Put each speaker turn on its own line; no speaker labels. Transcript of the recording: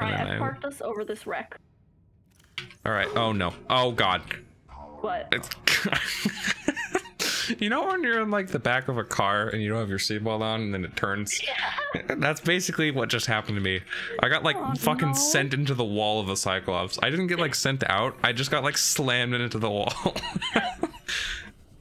Alright, I
I-
parked us over this wreck.
All right. Oh no. Oh god.
What?
It's you know when you're in like the back of a car and you don't have your seatbelt on and then it turns. Yeah. That's basically what just happened to me. I got like
Oh,
fucking
no.
sent into the wall of the Cyclops. I didn't get like sent out. I just got like slammed into the wall.